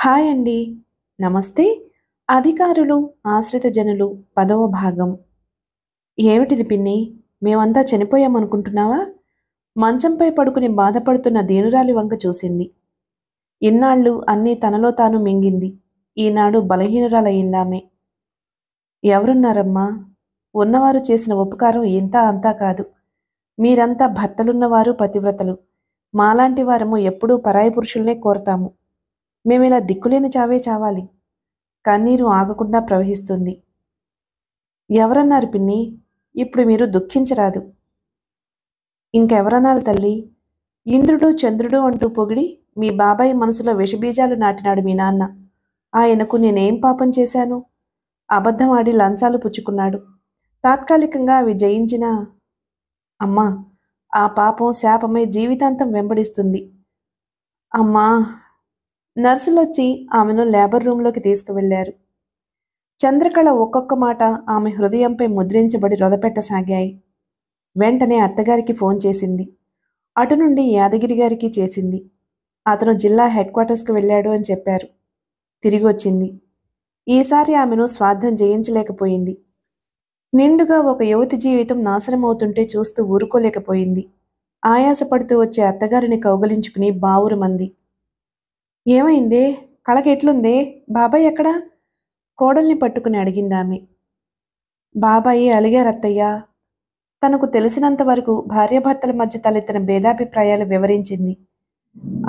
Hi అండి. నమస్తే. అధికారులు ఆశ్రిత జనులు పదవ భాగం. ఏమిటిది పిన్ని? మేమంతా చనిపోయామనుకుంటున్నావా? మంచంపై పడుకుని బాధపడుతున్న దేనురాలి వంక చూసింది. ఇన్నాళ్ళు అన్నీ తనలో తాను మింగింది. ఈనాడు బలహీనురాలయ్యిందామే. ఎవరున్నారమ్మా? ఉన్నవారు చేసిన ఉపకారం ఇంత అంతా కాదు. మీరంతా భర్తలున్నవారు పతివ్రతలు. మాలాంటి వారము ఎప్పుడూ పరాయి పురుషుల్నే కోరతాము. మేమిలా దిక్కులేని చావే చావాలి. కన్నీరు ఆగకుండా ప్రవహిస్తుంది. ఎవరన్నారు పిన్ని? ఇప్పుడు మీరు దుఃఖించరాదు. ఇంకెవరన్నారు తల్లి? ఇంద్రుడు చంద్రుడు అంటూ పొగిడి మీ బాబాయ్ మనసులో విషబీజాలు నాటినాడు మీ నాన్న. ఆయనకు నేనేం పాపం చేశాను? అబద్ధం ఆడి లంచాలు పుచ్చుకున్నాడు. తాత్కాలికంగా అవి జయించిన అమ్మా ఆ పాపం శాపమై జీవితాంతం వెంబడిస్తుంది. అమ్మా నర్సులు వచ్చి ఆమెను లేబర్ రూంలోకి తీసుకువెళ్ళారు చంద్రకళ ఒక్కొక్క మాట ఆమె హృదయంపై ముద్రించబడి రొదపెట్టసాగాయి. వెంటనే అత్తగారికి ఫోన్ చేసింది. అటు నుండి యాదగిరి గారికి చేసింది. అతను జిల్లా హెడ్ క్వార్టర్స్కి వెళ్ళాడు అని చెప్పారు. తిరిగి వచ్చింది. ఈసారి ఆమెను స్వార్థం జయించలేకపోయింది. నిండుగా ఒక యువతి జీవితం నాశనమవుతుంటే చూస్తూ ఊరుకోలేకపోయింది. ఆయాసపడుతూ వచ్చే అత్తగారిని కౌగలించుకుని బావురుమంది. ఏమైంది? కళకెట్లుందే బాబాయ్ ఎక్కడా? కోడల్ని పట్టుకుని అడిగిందామె బాబాయి అలిగారత్తయ్యా. తనకు తెలిసినంత వరకు భార్యాభర్తల మధ్య తలెత్తిన భేదాభిప్రాయాలు వివరించింది.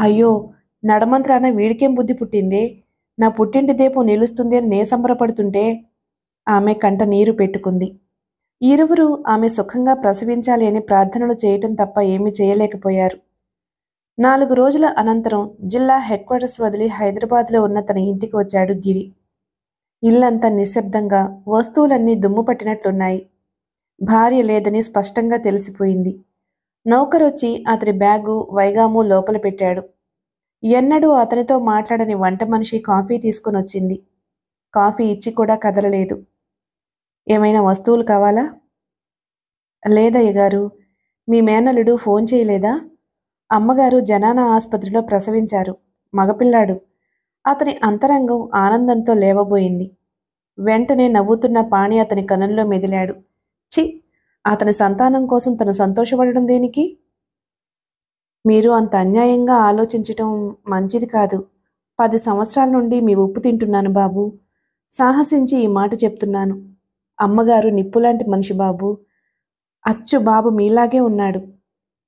అయ్యో నడమంత్రాన వీడికేం బుద్ధి పుట్టిందే? నా పుట్టింటి దీపం నిలుస్తుంది అని నే సంబరపడుతుంటే ఆమె కంట నీరు పెట్టుకుంది. ఇరువురు ఆమె సుఖంగా ప్రసవించాలి అని ప్రార్థనలు చేయటం తప్ప ఏమీ చేయలేకపోయారు. నాలుగు రోజుల అనంతరం జిల్లా హెడ్ క్వార్టర్స్ వదిలి హైదరాబాద్లో ఉన్న తన ఇంటికి వచ్చాడు గిరి. ఇల్లంతా నిశ్శబ్దంగా వస్తువులన్నీ దుమ్ము పట్టినట్లున్నాయి భార్య లేదని స్పష్టంగా తెలిసిపోయింది. నౌకరొచ్చి అతని బ్యాగు వైగాము లోపల పెట్టాడు. ఎన్నడూ అతనితో మాట్లాడని వంట మనిషి కాఫీ తీసుకుని వచ్చింది. కాఫీ ఇచ్చి కూడా కదలలేదు. ఏమైనా వస్తువులు కావాలా? లేదయ్య గారు మీ మేనలుడు ఫోన్ చేయలేదా? అమ్మగారు జనాన ఆసుపత్రిలో ప్రసవించారు. మగపిల్లాడు. అతని అంతరంగం ఆనందంతో లేవబోయింది. వెంటనే నవ్వుతున్న పాణి అతని కనుల్లో మెదిలాడు. చి అతని సంతానం కోసం తను సంతోషపడడం దేనికి? మీరు అంత అన్యాయంగా ఆలోచించటం మంచిది కాదు. పది సంవత్సరాల నుండి మీ ఉప్పు తింటున్నాను బాబు. సాహసించి ఈ మాట చెప్తున్నాను. అమ్మగారు నిప్పులాంటి మనిషి బాబు. అచ్చు బాబు మీలాగే ఉన్నాడు.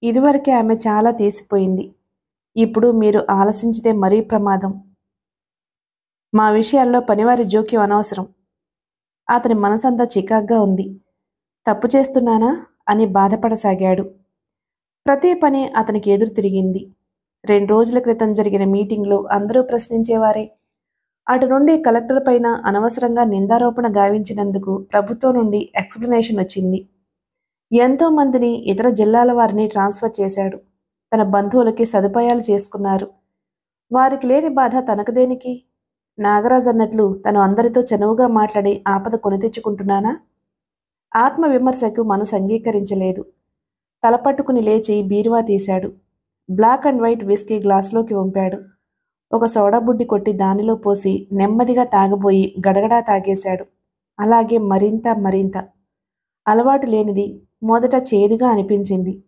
ఇదివరకే ఆమె చాలా తీసిపోయింది. ఇప్పుడు మీరు ఆలసించితే మరీ ప్రమాదం. మా విషయాల్లో పనివారి జోక్యం అనవసరం. అతని మనసంతా చికాగ్గా ఉంది. తప్పు చేస్తున్నానా? అని బాధపడసాగాడు. ప్రతి పని అతనికి ఎదురు తిరిగింది. రెండు రోజుల క్రితం జరిగిన మీటింగ్లో అందరూ ప్రశ్నించేవారే. అటు నుండి కలెక్టర్ పైన అనవసరంగా నిందారోపణ గావించినందుకు ప్రభుత్వం నుండి ఎక్స్ప్లెనేషన్ వచ్చింది. ఎంతో మందిని ఇతర జిల్లాల వారిని ట్రాన్స్ఫర్ చేశాడు. తన బంధువులకి సదుపాయాలు చేసుకున్నారు. వారికి లేని బాధ తనకు దేనికి? నాగరాజ్ అన్నట్లు తను అందరితో చనువుగా మాట్లాడి ఆపద కొని తెచ్చుకుంటున్నానా? ఆత్మ విమర్శకు మనసు అంగీకరించలేదు. తలపట్టుకుని లేచి బీరువా తీశాడు. బ్లాక్ అండ్ వైట్ విస్కీ గ్లాస్లోకి వంపాడు. ఒక సోడా బుడ్డి కొట్టి దానిలో పోసి నెమ్మదిగా తాగబోయి గడగడా తాగేశాడు. అలాగే మరింత మరింత. అలవాటు లేనిది మొదట చేదుగా అనిపించింది.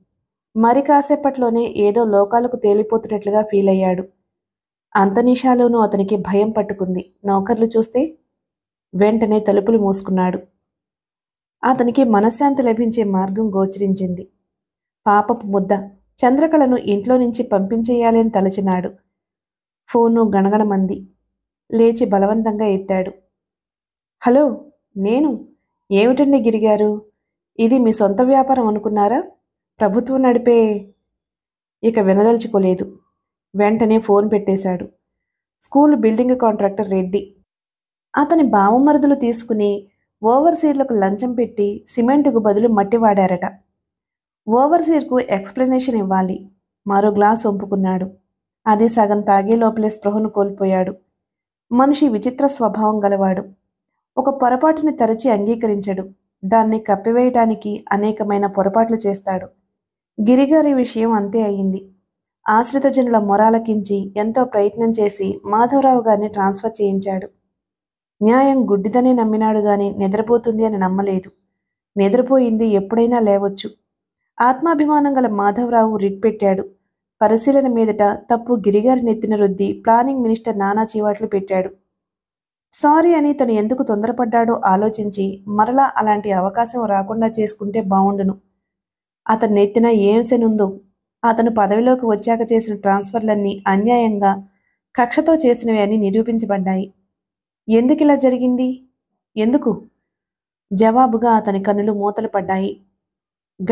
మరి కాసేపట్లోనే ఏదో లోకాలకు తేలిపోతున్నట్లుగా ఫీల్ అయ్యాడు. అంతనిషాలోనూ అతనికి భయం పట్టుకుంది. నౌకర్లు చూస్తే వెంటనే తలుపులు మూసుకున్నాడు. అతనికి మనశ్శాంతి లభించే మార్గం గోచరించింది. పాపపు ముద్ద చంద్రకళను ఇంట్లో నుంచి పంపించేయాలని తలచినాడు. ఫోను గణగణమంది. లేచి బలవంతంగా ఎత్తాడు. హలో నేను? ఏమిటండి గిరిగారు? ఇది మీ సొంత వ్యాపారం అనుకున్నారా? ప్రభుత్వం నడిపే ఇక వినదలుచుకోలేదు. వెంటనే ఫోన్ పెట్టేశాడు. School building contractor Reddy. అతని బావమరుదులు తీసుకుని ఓవర్సీర్లకు లంచం పెట్టి సిమెంటుకు బదులు మట్టి వాడారట. ఓవర్సీర్కు ఎక్స్ప్లెనేషన్ ఇవ్వాలి. మరో గ్లాస్ ఒంపుకున్నాడు. అది సగం తాగే లోపలే స్పృహను కోల్పోయాడు. మనిషి విచిత్ర స్వభావం గలవాడు. ఒక పొరపాటుని తరచి అంగీకరించడు. దాన్ని కప్పివేయటానికి అనేకమైన పొరపాట్లు చేస్తాడు. గిరిగారి విషయం అంతే అయింది. ఆశ్రిత జనుల మొరాలకించి ఎంతో ప్రయత్నం చేసి మాధవరావు గారిని ట్రాన్స్ఫర్ చేయించాడు. న్యాయం గుడ్డిదనే నమ్మినాడు గాని నిద్రపోతుంది అని నమ్మలేదు. నిద్రపోయింది ఎప్పుడైనా లేవచ్చు. ఆత్మాభిమానం గల మాధవరావు రిట్ పెట్టాడు. పరిశీలన మీదట తప్పు గిరిగారి నెత్తిన రుద్ది ప్లానింగ్ మినిస్టర్ నానా చీవాట్లు పెట్టాడు. సారీ అని తను ఎందుకు తొందరపడ్డాడో ఆలోచించి మరలా అలాంటి అవకాశం రాకుండా చేసుకుంటే బావుండును. అతను నెత్తిన ఏం శనుందో అతను పదవిలోకి వచ్చాక చేసిన ట్రాన్స్ఫర్లన్నీ అన్యాయంగా కక్షతో చేసినవి అని నిరూపించబడ్డాయి. ఎందుకిలా జరిగింది? ఎందుకు? జవాబుగా అతని కన్నులు మూతలు పడ్డాయి.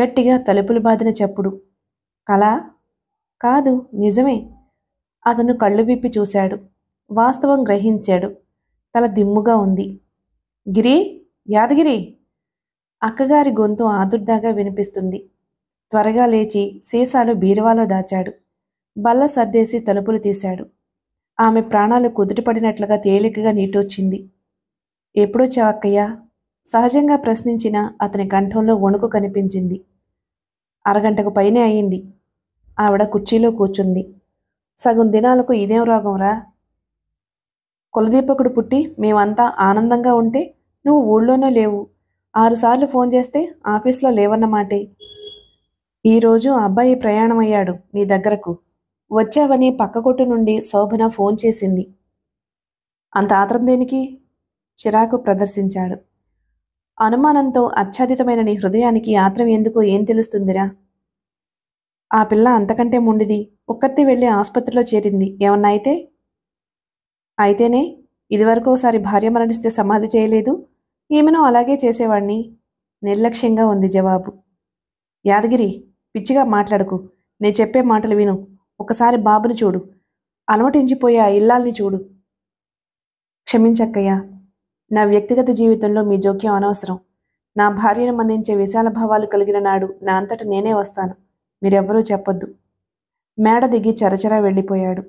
గట్టిగా తలుపులు బాదిన చప్పుడు. కళా కాదు నిజమే. అతను కళ్ళు విప్పి చూశాడు. వాస్తవం గ్రహించాడు. తల దిమ్ముగా ఉంది. గిరి యాదగిరి! అక్కగారి గొంతు ఆదుర్దాగా వినిపిస్తుంది. త్వరగా లేచి సీసాలు బీరువాలో దాచాడు. బల్ల సర్దేసి తలుపులు తీశాడు. ఆమె ప్రాణాలు కుదుటపడినట్లుగా తేలికగా నీటొచ్చింది. ఎప్పుడొచ్చావక్కయ్యా సహజంగా ప్రశ్నించిన అతని కంఠంలో వణుకు కనిపించింది. అరగంటకు పైనే అయింది. ఆవిడ కుర్చీలో కూర్చుంది. సగం దినాలకు ఇదేం రోగంరా? కులదీపకుడు పుట్టి మేమంతా ఆనందంగా ఉంటే నువ్వు ఊళ్ళోనూ లేవు. ఆరుసార్లు ఫోన్ చేస్తే ఆఫీస్లో లేవన్నమాటే. ఈరోజు అబ్బాయి ప్రయాణమయ్యాడు నీ దగ్గరకు. వచ్చావని పక్కకొట్టు నుండి శోభన ఫోన్ చేసింది. అంత ఆత్రం దేనికి? చిరాకు ప్రదర్శించాడు. అనుమానంతో ఆచ్ఛాదితమైన నీ హృదయానికి ఆత్రం ఎందుకో? ఏం తెలుస్తుందిరా? ఆ పిల్ల అంతకంటే ముండిది. ఒక్కత్తి వెళ్ళి ఆసుపత్రిలో చేరింది. ఏమన్నా అయితే అయితేనే ఇదివరకు ఒకసారి భార్య మరణిస్తే సమాధి చేయలేదు. ఈమెను అలాగే చేసేవాణ్ణి. నిర్లక్ష్యంగా ఉంది జవాబు. యాదగిరి పిచ్చిగా మాట్లాడకు. నేను చెప్పే మాటలు విను. ఒకసారి బాబుని చూడు. అలమటించిపోయే ఆ ఇల్లాల్ని చూడు. క్షమించక్కయ్యా. నా వ్యక్తిగత జీవితంలో మీ జోక్యం అనవసరం. నా భార్యను మన్నించే విశాల భావాలు కలిగిన నాడు నా అంతట నేనే వస్తాను. మీరెవ్వరూ చెప్పొద్దు. మేడ దిగి చరచరా వెళ్ళిపోయాడు.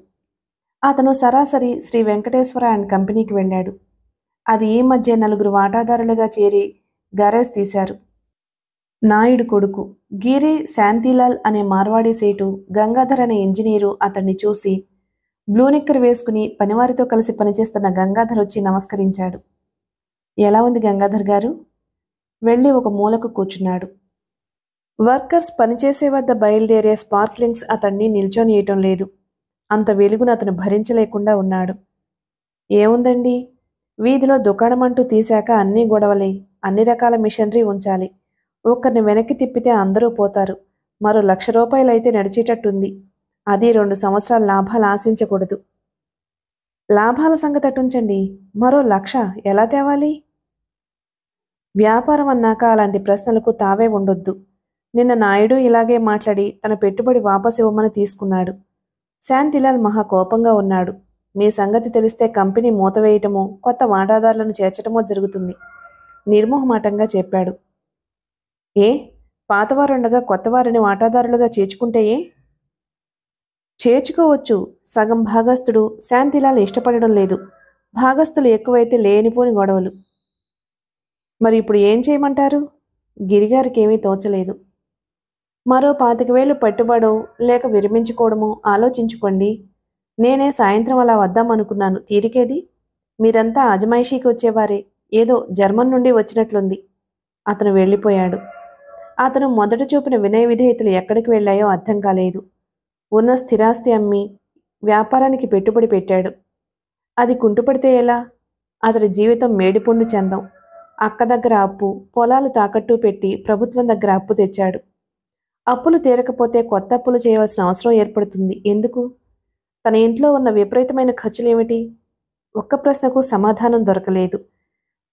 అతను సరాసరి శ్రీ వెంకటేశ్వర అండ్ కంపెనీకి వెళ్ళాడు. అది ఈ మధ్య నలుగురు వాటాదారులుగా చేరి గారేజ్ తీశారు. నాయుడు కొడుకు గిరి శాంతిలాల్ అనే మార్వాడి సేటు గంగాధర్ అనే ఇంజనీరు అతన్ని చూసి బ్లూ నిక్కర్ వేసుకుని పనివారితో కలిసి పనిచేస్తున్న గంగాధర్ వచ్చి నమస్కరించాడు. ఎలా ఉంది గంగాధర్ గారు? వెళ్ళి ఒక మూలకు కూర్చున్నాడు. వర్కర్స్ పనిచేసే వద్ద బయలుదేరే స్పార్క్లింగ్స్ అతన్ని నిల్చొనియటం లేదు. అంత వెలుగును అతను భరించలేకుండా ఉన్నాడు. ఏముందండి? వీధిలో దుకాణమంటూ తీశాక అన్నీ గొడవలే అన్ని రకాల మిషనరీ ఉంచాలి. ఒక్కరిని వెనక్కి తిప్పితే అందరూ పోతారు. మరో లక్ష రూపాయలైతే నడిచేటట్టుంది. అది రెండు సంవత్సరాల లాభాలు ఆశించకూడదు. లాభాల సంగతి అటుంచండి మరో లక్ష ఎలా తేవాలి? వ్యాపారం అన్నాక అలాంటి ప్రశ్నలకు తావే ఉండొద్దు. నిన్న నాయుడు ఇలాగే మాట్లాడి తన పెట్టుబడి వాపసు ఇవ్వమని తీసుకున్నాడు. శాంతిలాల్ మహా కోపంగా ఉన్నాడు. మీ సంగతి తెలిస్తే కంపెనీ మూతవేయటమో కొత్త వాటాదారులను చేర్చటమో జరుగుతుంది. నిర్మోహమాటంగా చెప్పాడు. ఏ? పాతవారుండగా కొత్తవారిని వాటాదారులుగా చేర్చుకుంటే ఏ? చేర్చుకోవచ్చు. సగం భాగస్థుడు శాంతిలాల్ ఇష్టపడడం లేదు. భాగస్థులు ఎక్కువైతే లేనిపోని గొడవలు. మరి ఇప్పుడు ఏం చేయమంటారు? గిరిగారికి ఏమీ తోచలేదు. మరో పాతిక వేలు పెట్టుబడో లేక విరమించుకోవడమో ఆలోచించుకోండి. నేనే సాయంత్రం అలా వద్దామనుకున్నాను. తీరికేది? మీరంతా అజమాయిషీకి వచ్చేవారే. ఏదో జర్మన్ నుండి వచ్చినట్లుంది. అతను వెళ్ళిపోయాడు. అతను మొదట చూపిన వినయ విధేయతలు ఎక్కడికి వెళ్ళాయో అర్థం కాలేదు. ఉన్న స్థిరాస్తి అమ్మి వ్యాపారానికి పెట్టుబడి పెట్టాడు. అది కుంటుపడితే ఎలా? అతడి జీవితం మేడిపొండు చెందం. అక్క దగ్గర అప్పు పొలాలు తాకట్టు పెట్టి ప్రభుత్వం దగ్గర అప్పు తెచ్చాడు. అప్పులు తీరకపోతే కొత్త అప్పులు చేయవలసిన అవసరం ఏర్పడుతుంది. ఎందుకు? తన ఇంట్లో ఉన్న విపరీతమైన ఖర్చులేమిటి? ఒక్క ప్రశ్నకు సమాధానం దొరకలేదు.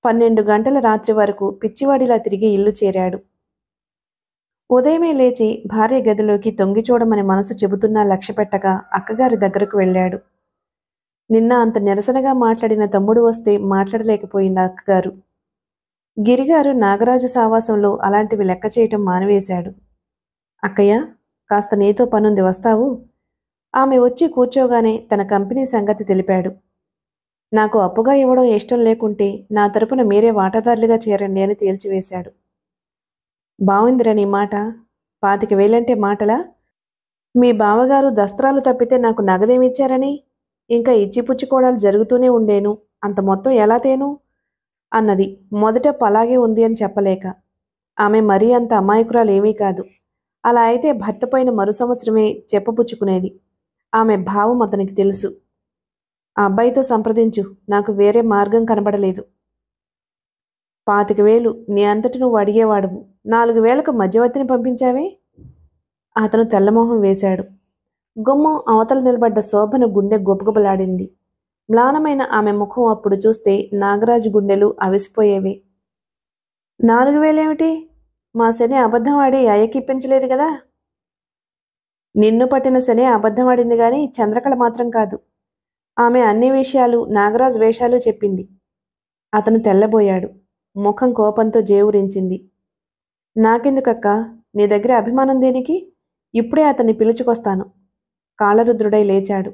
పన్నెండు గంటల రాత్రి వరకు పిచ్చివాడిలా తిరిగి ఇల్లు చేరాడు. ఉదయమే లేచి భార్య గదిలోకి తొంగి చూడమని మనసు చెబుతున్నా లక్ష్యపెట్టగా అక్కగారి దగ్గరకు వెళ్ళాడు. నిన్న అంత నిరసనగా మాట్లాడిన తమ్ముడు వస్తే మాట్లాడలేకపోయింది అక్కగారు. గిరిగారు నాగరాజు సావాసంలో అలాంటివి లెక్క చేయటం మానివేశాడు. అక్కయ్య కాస్త నీతో పనుంది వస్తావు? ఆమె వచ్చి కూర్చోగానే తన కంపెనీ సంగతి తెలిపాడు. నాకు అప్పుగా ఇవ్వడం ఇష్టం లేకుంటే నా తరపున మీరే వాటాదారులుగా చేరండి అని తేల్చివేశాడు. బావుందిరా నీ మాట. పాతిక వేలంటే మాటలా? మీ బావగారు దస్త్రాలు తప్పితే నాకు నగదేమిచ్చారని ఇంకా ఇచ్చిపుచ్చుకోవడాలు జరుగుతూనే ఉండేను. అంత మొత్తం ఎలా తేను? అన్నది. మొదట అలాగే ఉంది అని చెప్పలేక. ఆమె మరీ అంత అమాయకురాలు ఏమీ కాదు. అలా అయితే భర్త పోయిన మరు సంవత్సరమే చెప్పపుచ్చుకునేది ఆమె భావం అతనికి తెలుసు. ఆ అబ్బాయితో సంప్రదించు నాకు వేరే మార్గం కనబడలేదు. పాతిక వేలు నీ అంతటి నువ్వు అడిగేవాడువు. నాలుగు వేలకు మధ్యవర్తిని పంపించావే? అతను తెల్లమోహం వేశాడు. గుమ్మం అవతల నిలబడ్డ శోభను గుండె గొప్పగొప్పలాడింది మ్లానమైన ఆమె ముఖం అప్పుడు చూస్తే నాగరాజు గుండెలు అవిసిపోయేవి. నాలుగు వేలేమిటి? మా శని అబద్ధం ఆడి అయ్యకిప్పించలేదు కదా. నిన్ను పట్టిన శని అబద్ధం ఆడింది కానీ చంద్రకళ మాత్రం కాదు. ఆమె అన్ని విషయాలు నాగరాజ్ వేషాలు చెప్పింది. అతను తెల్లబోయాడు. ముఖం కోపంతో జేవురించింది. నాకెందుకక్క? నీ దగ్గర అభిమానం దేనికి? ఇప్పుడే అతన్ని పిలుచుకొస్తాను. కాళరుద్రుడై లేచాడు.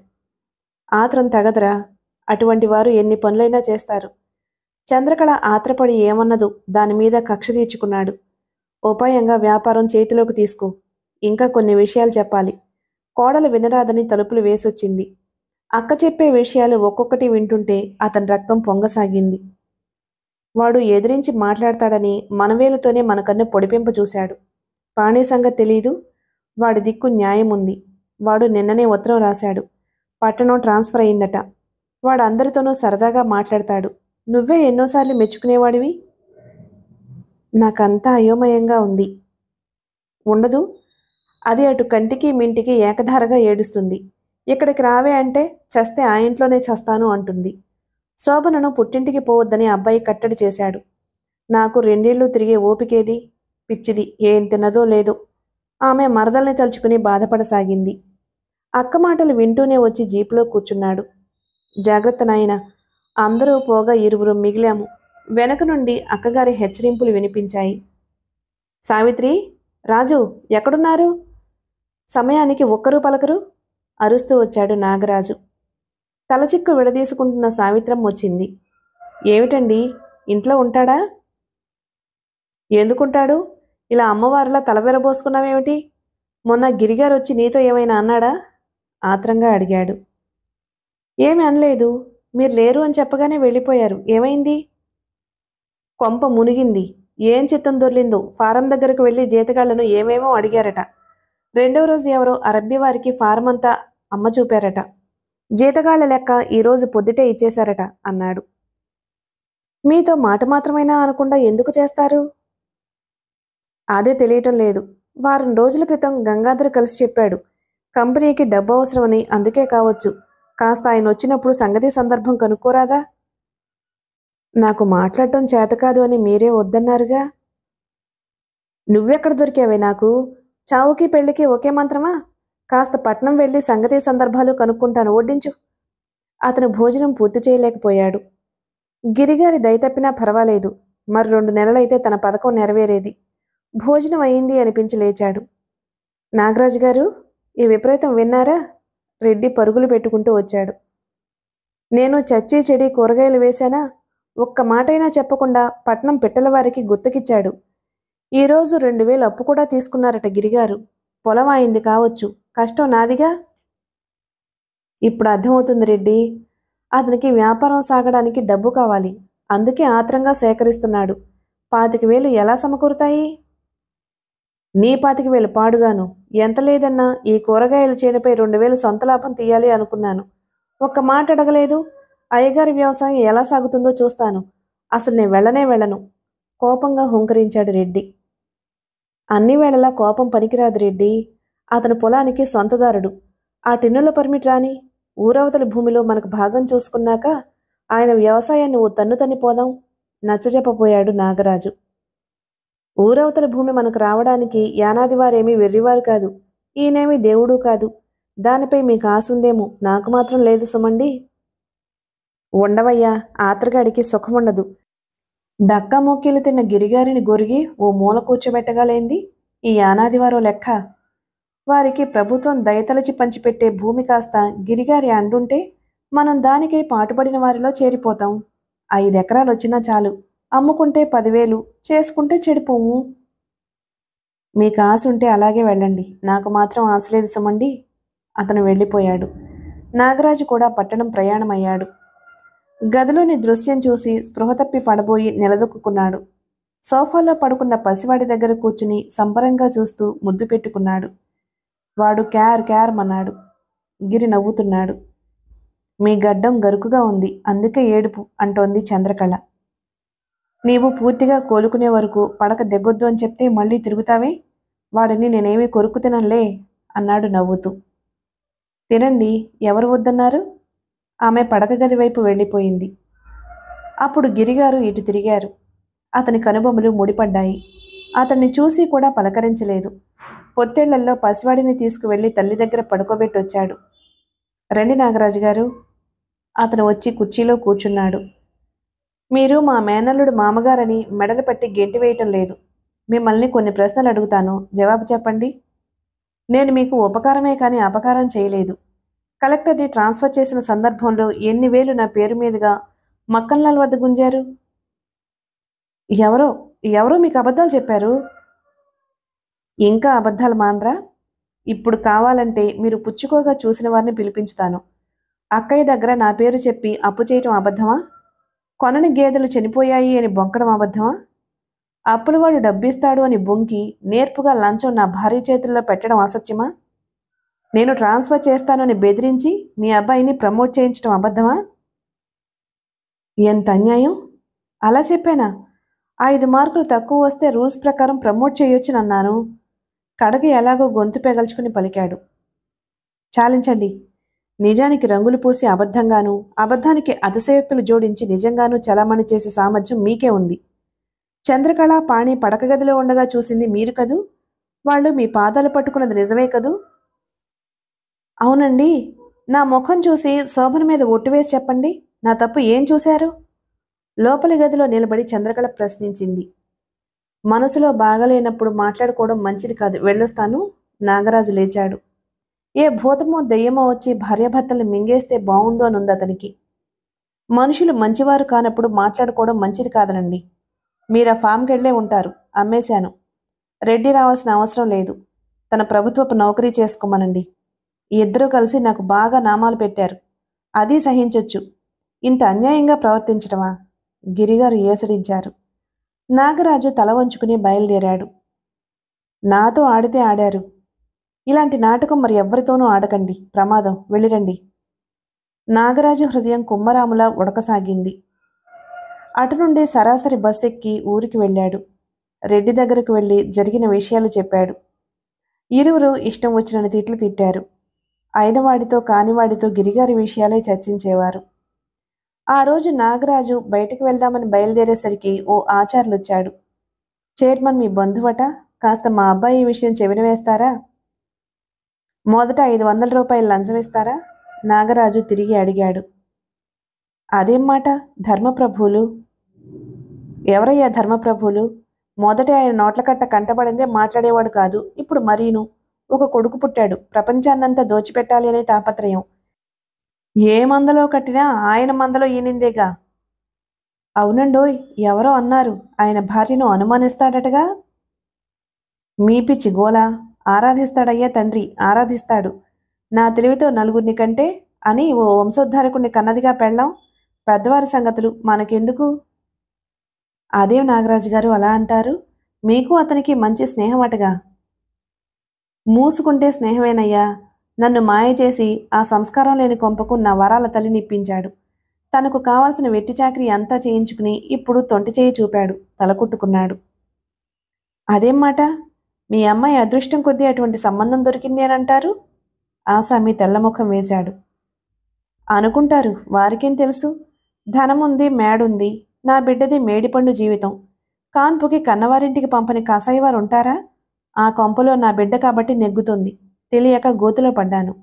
ఆత్రం తగదరా? అటువంటి వారు ఎన్ని పనులైనా చేస్తారు. చంద్రకళ ఆత్రపడి ఏమన్నదు దానిమీద కక్ష తీర్చుకున్నాడు. ఉపాయంగా వ్యాపారం చేతిలోకి తీసుకో. ఇంకా కొన్ని విషయాలు చెప్పాలి. కోడలు వినరాదని తలుపులు వేసొచ్చింది. అక్క చెప్పే విషయాలు ఒక్కొక్కటి వింటుంటే అతని రక్తం పొంగసాగింది. వాడు ఎదిరించి మాట్లాడతాడని మనవేలుతోనే మనకన్ను పొడిపింప చూశాడు. పాణి సంగతి తెలీదు. వాడి దిక్కు న్యాయం ఉంది వాడు నిన్ననే ఉత్తరం రాశాడు. పట్టణం ట్రాన్స్ఫర్ అయిందట. వాడు అందరితోనూ సరదాగా మాట్లాడతాడు. నువ్వే ఎన్నోసార్లు మెచ్చుకునేవాడివి? నాకంతా అయోమయంగా ఉంది. ఉండదు. అది అటు కంటికి మింటికి ఏకధారగా ఏడుస్తుంది. ఇక్కడికి రావే అంటే చస్తే ఆ ఇంట్లోనే చస్తాను అంటుంది. శోభనను పుట్టింటికి పోవద్దని అబ్బాయి కట్టడి చేశాడు. నాకు రెండేళ్ళు తిరిగే ఓపికేది? పిచ్చిది. ఏం తిన్నదో లేదో. ఆమె మరదల్ని తలుచుకుని బాధపడసాగింది. అక్క మాటలు వింటూనే వచ్చి జీపులో కూర్చున్నాడు. జాగ్రత్త నాయన. అందరూ పోగా ఇరువురు మిగిలాము. వెనక నుండి అక్కగారి హెచ్చరింపులు వినిపించాయి. సావిత్రి రాజు ఎక్కడున్నారు? సమయానికి ఒక్కరూ పలకరు? అరుస్తూ వచ్చాడు నాగరాజు. తలచిక్కు విడదీసుకుంటున్న సావిత్రం వచ్చింది. ఏమిటండి? ఇంట్లో ఉంటాడా? ఎందుకుంటాడు? ఇలా అమ్మవారిలా తలబెరబోసుకున్నావేమిటి మొన్న గిరిగారు వచ్చి నీతో ఏమైనా అన్నాడా? ఆత్రంగా అడిగాడు. ఏమి అనలేదు. మీరు లేరు అని చెప్పగానే వెళ్ళిపోయారు. ఏమైంది? కొంప మునిగింది. ఏం చిత్తం దొర్లిందో? ఫారం దగ్గరకు వెళ్ళి జీతగాళ్ళను ఏమేమో అడిగారట. రెండవ రోజు ఎవరో అరబ్బి వారికి ఫారం అంతా అమ్మ చూపారట జీతగాళ్ళ లెక్క ఈరోజు పొద్దుటే ఇచ్చేశారట అన్నాడు. మీతో మాట మాత్రమైనా అనకుండా ఎందుకు చేస్తారు? అదే తెలియటం లేదు. వారం రోజుల క్రితం గంగాధర్ కలిసి చెప్పాడు. కంపెనీకి డబ్బు అవసరమని అందుకే కావచ్చు. కాస్త ఆయన వచ్చినప్పుడు సంగతి సందర్భం కనుక్కోరాదా? నాకు మాట్లాడటం చేతకాదు అని మీరే వద్దన్నారుగా? నువ్వెక్కడ దొరికావే నాకు? చావుకి పెళ్ళికి ఒకే మంత్రమా? కాస్త పట్నం వెళ్ళి సంగతి సందర్భాలు కనుక్కుంటాను వడ్డించు. అతను భోజనం పూర్తి చేయలేకపోయాడు. గిరిగారి దయతప్పినా పర్వాలేదు. మరి రెండు నెలలైతే తన పథకం నెరవేరేది. భోజనం అయింది అనిపించి లేచాడు. నాగరాజు గారు ఈ విపరీతం విన్నారా? రెడ్డి పరుగులు పెట్టుకుంటూ వచ్చాడు. నేను చచ్చి చెడి కూరగాయలు వేశానా? ఒక్క మాటైనా చెప్పకుండా పట్నం పిట్టల వారికి గుత్తకిచ్చాడు. ఈరోజు రెండు వేలు అప్పు కూడా తీసుకున్నారట గిరిగారు. పొలం అయింది కావచ్చు. కష్టం నాదిగా? ఇప్పుడు అర్థమవుతుంది రెడ్డి. అతనికి వ్యాపారం సాగడానికి డబ్బు కావాలి. అందుకే ఆత్రంగా సేకరిస్తున్నాడు. పాతిక వేలు ఎలా సమకూరుతాయి? నీ పాతిక వేలు పాడుగాను. ఎంత లేదన్నా ఈ కూరగాయల చేనుపై రెండు వేలు సొంత లాభం తీయాలి అనుకున్నాను. ఒక్క మాట అడగలేదు. అయ్యగారి వ్యవసాయం ఎలా సాగుతుందో చూస్తాను. అసలు నేను వెళ్ళనే వెళ్ళను. కోపంగా హుంకరించాడు రెడ్డి. అన్ని వేళలా కోపం పనికిరాదు రెడ్డి. అతని పొలానికి సొంతదారుడు. ఆ టిన్నుల పర్మిట్ రాని ఊరవతల భూమిలో మనకు భాగం చూసుకున్నాక ఆయన వ్యవసాయాన్ని ఓ తన్ను తన్ని పోదాం నాగరాజు. ఊరవతల భూమి మనకు రావడానికి యానాదివారేమీ వెర్రివారు కాదు. ఈయనేమి దేవుడు కాదు. దానిపై మీకు ఆశ ఉందేమో నాకు మాత్రం లేదు సుమండి. ఉండవయ్యా ఆత్రగాడికి సుఖముండదు. డక్కా మొక్కీలు తిన్న గిరిగారిని గొరిగి ఓ మూల కూర్చోబెట్టగలేంది? ఈ యానాదివారో లెక్క. వారికి ప్రభుత్వం దయతలచి పంచిపెట్టే భూమి కాస్త గిరిగారి అండుంటే మనం దానికై పాటుపడిన వారిలో చేరిపోతాం. ఐదెకరాలు వచ్చినా చాలు. అమ్ముకుంటే పదివేలు చేసుకుంటే చెడిపోము మీకు ఆశ ఉంటే అలాగే వెళ్ళండి. నాకు మాత్రం ఆశ లేదు సుమండి. అతను వెళ్ళిపోయాడు. నాగరాజు కూడా పట్టణం ప్రయాణమయ్యాడు. గదిలోని దృశ్యం చూసి స్పృహ తప్పి పడబోయి నిలదొక్కున్నాడు. సోఫాలో పడుకున్న పసివాడి దగ్గర కూర్చుని సంబరంగా చూస్తూ ముద్దు పెట్టుకున్నాడు. వాడు క్యార్ క్యార్ మన్నాడు. గిరి నవ్వుతున్నాడు. మీ గడ్డం గరుకుగా ఉంది అందుకే ఏడుపు అంటోంది చంద్రకళ. నీవు పూర్తిగా కోలుకునే వరకు పడక దిగొద్దు అని చెప్తే మళ్ళీ తిరుగుతావే? వాడిని నేనేమీ కొరుకు తినలే అన్నాడు నవ్వుతూ. తినండి ఎవరు వద్దన్నారు? ఆమె పడక గది వైపు వెళ్ళిపోయింది. అప్పుడు గిరిగారు ఇటు తిరిగారు. అతని కనుబొమ్మలు ముడిపడ్డాయి. అతన్ని చూసి కూడా పలకరించలేదు. పొత్తేళ్ళలో పసివాడిని తీసుకువెళ్ళి తల్లి దగ్గర పడుకోబెట్టొచ్చాడు. రండి నాగరాజు గారు. అతను వచ్చి కుర్చీలో కూర్చున్నాడు. మీరు మా మేనల్లుడు మామగారని మెడలు పట్టి గెంటి వేయటం లేదు. మిమ్మల్ని కొన్ని ప్రశ్నలు అడుగుతాను. జవాబు చెప్పండి. నేను మీకు ఉపకారమే కానీ అపకారం చేయలేదు. కలెక్టర్ని ట్రాన్స్ఫర్ చేసిన సందర్భంలో ఎన్ని వేలు నా పేరు మీదుగా మక్కన్లాల్ వద్ద గుంజారు? ఎవరో ఎవరో మీకు అబద్ధాలు చెప్పారు? ఇంకా అబద్ధాలు మానరా? ఇప్పుడు కావాలంటే మీరు పుచ్చుకోగా చూసిన వారిని పిలిపించుతాను. అక్కయ్య దగ్గర నా పేరు చెప్పి అప్పు చేయటం అబద్ధమా? కొనని గేదెలు చనిపోయాయి అని బొంకడం అబద్ధమా? అప్పులవాడు డబ్బిస్తాడు అని బొంకి నేర్పుగా లంచం నా భార్య చేతుల్లో పెట్టడం అసత్యమా? నేను ట్రాన్స్ఫర్ చేస్తానని బెదిరించి మీ అబ్బాయిని ప్రమోట్ చేయించడం అబద్ధమా? ఎంత అన్యాయం? అలా చెప్పానా? ఐదు మార్కులు తక్కువ వస్తే రూల్స్ ప్రకారం ప్రమోట్ చేయొచ్చునన్నాను. కడగ ఎలాగో గొంతు పెగల్చుకుని పలికాడు. చాలించండి. నిజానికి రంగులు పూసి అబద్ధంగాను అబద్ధానికి అతిశయోక్తులు జోడించి నిజంగానూ చలామణి చేసే సామర్థ్యం మీకే ఉంది. చంద్రకళ పాణి పడక గదిలో ఉండగా చూసింది మీరు కదూ? వాళ్ళు మీ పాదాలు పట్టుకున్నది నిజమే కదూ? అవునండి. నా ముఖం చూసి శోభన మీద ఒట్టు వేసి చెప్పండి. నా తప్పు ఏం చూశారు? లోపలి గదిలో నిలబడి చంద్రకళ ప్రశ్నించింది. మనసులో బాగలేనప్పుడు మాట్లాడుకోవడం మంచిది కాదు. వెళ్ళొస్తాను. నాగరాజు లేచాడు. ఏ భూతమో దెయ్యమో వచ్చి భార్యాభర్తలు మింగేస్తే బాగుండు అని అతనికి. మనుషులు మంచివారు కానప్పుడు మాట్లాడుకోవడం మంచిది కాదనండి. మీరు ఆ ఫామ్కి వెళ్ళే ఉంటారు. అమ్మేశాను. రెడ్డి రావాల్సిన అవసరం లేదు. తన ప్రభుత్వపు నౌకరీ చేసుకోమనండి. ఇద్దరూ కలిసి నాకు బాగా నామాలు పెట్టారు. అది సహించొచ్చు. ఇంత అన్యాయంగా ప్రవర్తించటమా? గిరిగారు ఏసడించారు. నాగరాజు తల వంచుకుని బయలుదేరాడు. నాతో ఆడితే ఆడారు. ఇలాంటి నాటకం మరి ఎవ్వరితోనూ ఆడకండి. ప్రమాదం. వెళ్ళిరండి. నాగరాజు హృదయం కుమ్మరాములా ఉడకసాగింది. అటు నుండి సరాసరి బస్ ఎక్కి ఊరికి వెళ్ళాడు. రెడ్డి దగ్గరకు వెళ్ళి జరిగిన విషయాలు చెప్పాడు. ఇరువురు ఇష్టం వచ్చినని తిట్లు తిట్టారు. అయినవాడితో కానివాడితో గిరిగారి విషయాలే చర్చించేవారు. ఆ రోజు నాగరాజు బయటకు వెళ్దామని బయలుదేరేసరికి ఓ ఆచార్లు వచ్చాడు చైర్మన్ మీ బంధువట? కాస్త మా అబ్బాయి ఈ విషయం చెవిన వేస్తారా? మొదట ఐదు వందల రూపాయలు లంచం ఇస్తారా? నాగరాజు తిరిగి అడిగాడు. అదేం మాట? ధర్మప్రభువులు ఎవరయ్యా ధర్మప్రభువులు మొదట ఆయన నోట్ల కట్ట కంటపడిందే మాట్లాడేవాడు కాదు. ఇప్పుడు మరీను? ఒక కొడుకు పుట్టాడు. ప్రపంచాన్నంతా దోచిపెట్టాలి అనే తాపత్రయం. ఏ మందలో కట్టినా ఆయన మందలో ఈనిందేగా అవునండోయ్ ఎవరో అన్నారు. ఆయన భార్యను అనుమానిస్తాడటగా? మీ పిచ్చి గోలా ఆరాధిస్తాడయ్యా తండ్రి ఆరాధిస్తాడు. నా తెలివితో నలుగురిని కంటే అని ఓ వంశోద్ధారకుణ్ణి కన్నదిగా పెళ్ళాం. పెద్దవారి సంగతులు మనకెందుకు? అదేం నాగరాజు గారు అలా అంటారు? మీకు అతనికి మంచి స్నేహం అటగా మూసుకుంటే స్నేహమేనయ్యా. నన్ను మాయ చేసి ఆ సంస్కారం లేని కొంపకు నా వరాల తల్లి నిప్పించాడు. తనకు కావాల్సిన వెట్టి చాకరీ అంతా చేయించుకుని ఇప్పుడు తొంటి చేయి చూపాడు తలకుట్టుకున్నాడు అదేం మాట? మీ అమ్మాయి అదృష్టం కొద్దీ అటువంటి సంబంధం దొరికింది అని అంటారు? ఆసామి తెల్లముఖం వేశాడు. అనుకుంటారు వారికేం తెలుసు? ధనముంది మేడుంది నా బిడ్డది మేడిపండు జీవితం. కాన్పుకి కన్నవారింటికి పంపని కాసాయివారు ఉంటారా? ఆ కొంపలో నా బిడ్డ కాబట్టి నెగ్గుతుంది. తెలియక గోతులో పడ్డాను.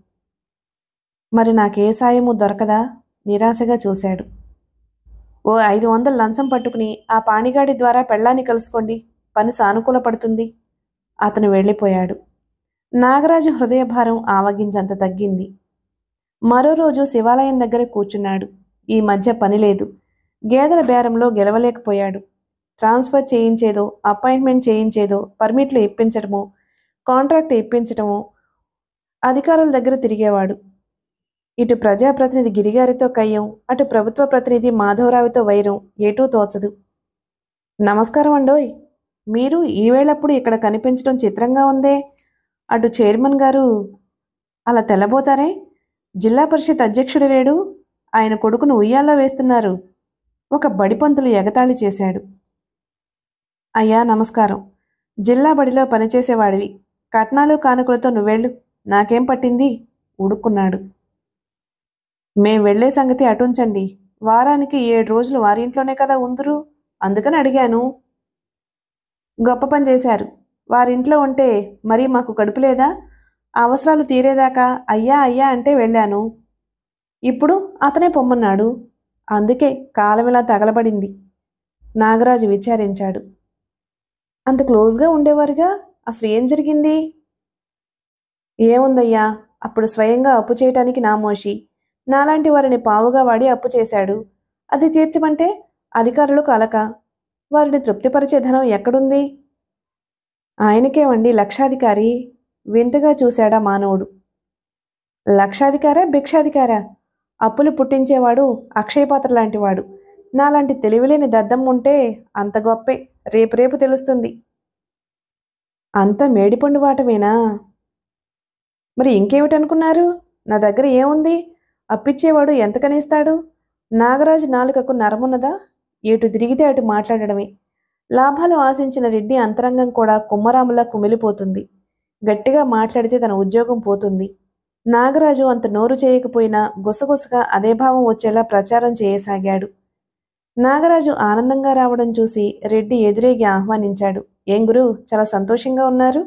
మరి నాకే సాయము దొరకదా? నిరాశగా చూశాడు. ఓ ఐదు వందలు లంచం పట్టుకుని ఆ పాణిగాడి ద్వారా పెళ్ళాన్ని కలుసుకోండి. పని సానుకూల పడుతుంది. అతను వెళ్ళిపోయాడు. నాగరాజు హృదయభారం ఆవగించంత తగ్గింది. మరో రోజు శివాలయం దగ్గర కూర్చున్నాడు. ఈ మధ్య పని లేదు. గేదెల బేరంలో గెలవలేకపోయాడు. ట్రాన్స్ఫర్ చేయించేదో అపాయింట్మెంట్ చేయించేదో పర్మిట్లు ఇప్పించడము కాంట్రాక్ట్ ఇప్పించడము అధికారుల దగ్గర తిరిగేవాడు. ఇటు ప్రజాప్రతినిధి గిరిగారితో కయ్యం అటు ప్రభుత్వ ప్రతినిధి మాధవరావుతో వైరం ఏటూ తోచదు. నమస్కారం అండోయ్! మీరు ఈ వేళప్పుడు ఇక్కడ కనిపించడం చిత్రంగా ఉందే? అటు చైర్మన్ గారు అలా తెల్లబోతారే? జిల్లా పరిషత్ అధ్యక్షుడు లేడు. ఆయన కొడుకును ఉయ్యాల్లో వేస్తున్నారు. ఒక బడిపంతులు ఎగతాళి చేశాడు. అయ్యా నమస్కారం. జిల్లా బడిలో పనిచేసేవాడివి. కట్నాలు కానుకలతో నువ్వెళ్ళు. నాకేం పట్టింది? ఉడుక్కున్నాడు. మేం వెళ్ళే సంగతి అటుంచండి. వారానికి ఏడు రోజులు వారింట్లోనే కదా ఉందరు? అందుకని అడిగాను. గొప్ప పని చేశారు. వారింట్లో ఉంటే మరీ మాకు కడుపు లేదా? అవసరాలు తీరేదాకా అయ్యా అయ్యా అంటే వెళ్ళాను. ఇప్పుడు అతనే పొమ్మన్నాడు. అందుకే కాలమిలా ఇలా తగలబడింది. నాగరాజు విచారించాడు. అంత క్లోజ్గా ఉండేవారుగా? అసలు ఏం జరిగింది? ఏముందయ్యా? అప్పుడు స్వయంగా అప్పు చేయటానికి నా మోషి. నాలాంటి వారిని పావుగా వాడి అప్పు చేశాడు. అది తీర్చమంటే అధికారులు కలక. వారిని తృప్తిపరిచే ధనం ఎక్కడుంది? ఆయనకేమండి లక్షాధికారి వింతగా చూశాడా మానవుడు. లక్షాధికారా? భిక్షాధికారా? అప్పులు పుట్టించేవాడు అక్షయపాత్ర లాంటివాడు నాలాంటి తెలివిలేని దద్దం ఉంటే అంత గొప్పే. రేపు రేపు తెలుస్తుంది. అంత మేడిపండు వాటమేనా? మరి ఇంకేమిటనుకున్నారు? నా దగ్గర ఏముంది? అప్పిచ్చేవాడు ఎంతకనేస్తాడు నాగరాజు నాలుకకు నరమున్నదా? ఎటు తిరిగితే అటు మాట్లాడడమే. లాభాలు ఆశించిన రెడ్డి అంతరంగం కూడా కుమ్మరాములా కుమిలిపోతుంది. గట్టిగా మాట్లాడితే తన ఉద్యోగం పోతుంది. నాగరాజు అంత నోరు చేయకపోయినా గుసగుసగా అదే భావం వచ్చేలా ప్రచారం చేయసాగాడు. నాగరాజు ఆనందంగా రావడం చూసి రెడ్డి ఎదురేగి ఆహ్వానించాడు. ఏం గురు చాలా సంతోషంగా ఉన్నారు?